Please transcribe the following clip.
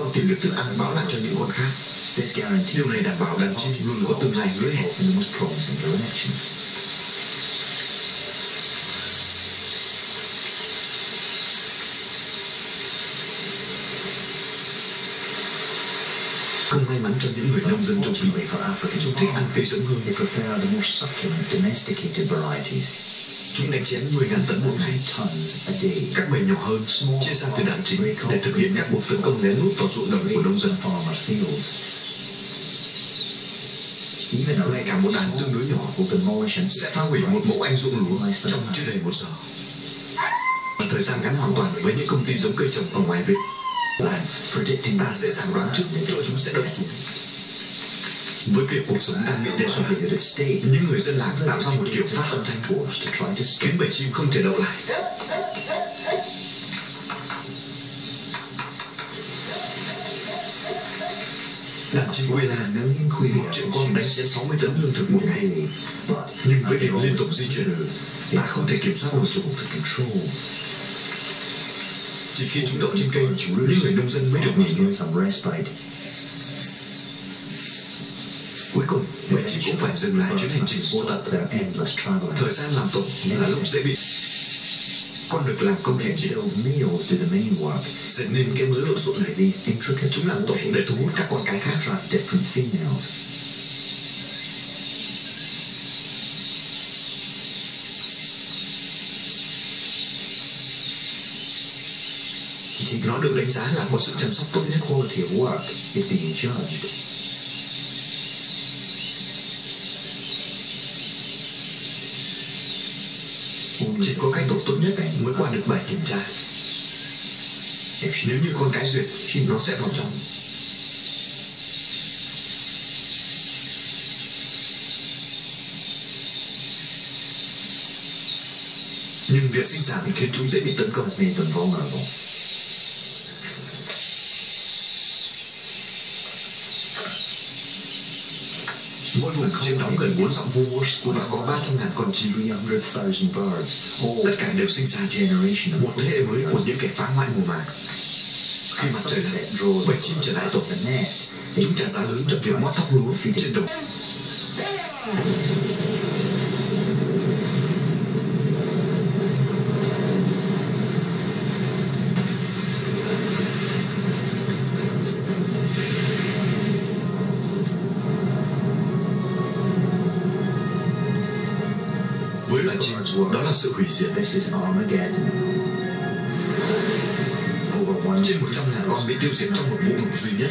Con tìm được thức ăn báo lại cho những con khác. This Điều này đảm bảo đàn chim luôn có tương lai hứa hẹn. in the most promising direction. Không may mắn cho những người nông dân trong kỳ Chúng thích ăn cây succulent, giống hơn. Chúng đánh chén 10.000 tấn một ngày. tons a day. Các bầy nhỏ hơn chia sang từ đàn chính để thực hiện các cuộc tấn công lén lút vào ruộng đồng của nông dân. Ngay cả một đàn tương đối nhỏ sẽ phá hủy một mẫu anh ruộng lúa trong chưa đầy một giờ. Và thời gian ngắn hoàn toàn với những công ty giống cây trồng ở ngoài predicting ta sẽ dám đoán trước chỗ chúng sẽ đậu xuống. Với việc cuộc sống đang bị đe dọa, những người dân làng tạo ra một kiểu phát âm thanh của khiến bầy chim không thể đậu lại. Làm chim quê là million khuya một triệu con đánh chén 60 tấn lương thực một ngày. Nhưng với việc liên tục di chuyển, ta không thể kiểm soát được chúng. control. Chỉ khi chúng đậu trên cây, những người nông dân mới được nghỉ ngơi. Cuối cùng, mình chỉ cũng phải dừng lại chuyến hành trình vô tận. Thời gian làm tổ là lúc dễ bị con được làm công việc They chính build the main work. dệt nên cái mớ lộn xộn này These intricate chúng làm tổ để thu hút các con cái khác attract different females. thì nó được đánh giá là một sự chăm sóc tốt nhất Quality of work is being judged. Chỉ có cách tốt tốt nhất mới qua được bài kiểm tra nếu như con cái duyệt thì nó sẽ vào trong nhưng việc sinh sản khiến chúng dễ bị tấn công Has vong them vulnerable. Mỗi vùng chiếm đóng gần 4 dặm vuông và có 300 ngàn con chim 300,000 tất cả đều sinh of một thế hệ mới của những kẻ phá hoại mùa màng. Khi mặt trời lặn bầy chim trở lại tổ chúng trả giá lớn cho việc mót thóc lúa trên đồng với loài chim đó là sự hủy diệt trên một trăm ngàn con bị tiêu diệt trong một vụ nổ duy nhất.